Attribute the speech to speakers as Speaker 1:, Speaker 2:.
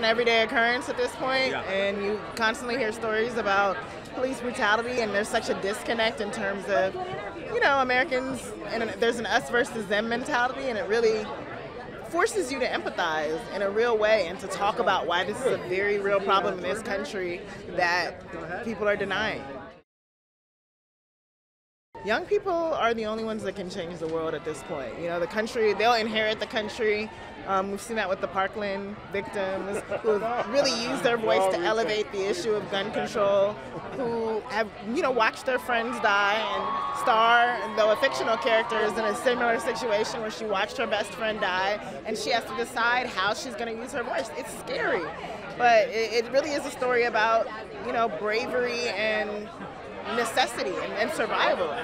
Speaker 1: an everyday occurrence at this point,
Speaker 2: Yeah.
Speaker 1: and you constantly hear stories about police brutality, and there's such a disconnect in terms of, you know, Americans, and there's an us versus them mentality, and it really forces you to empathize in a real way and to talk about why this is a very real problem in this country that people are denying. Young people are the only ones that can change the world at this point. You know, the country, they'll inherit the country. Um, we've seen that with the Parkland victims who have really used their voice to elevate the issue of gun control, who have, you know, watched their friends die. And Starr, though a fictional character, is in a similar situation where she watched her best friend die and she has to decide how she's going to use her voice. It's scary. But it, it really is a story about, you know, bravery and necessity and, and survival.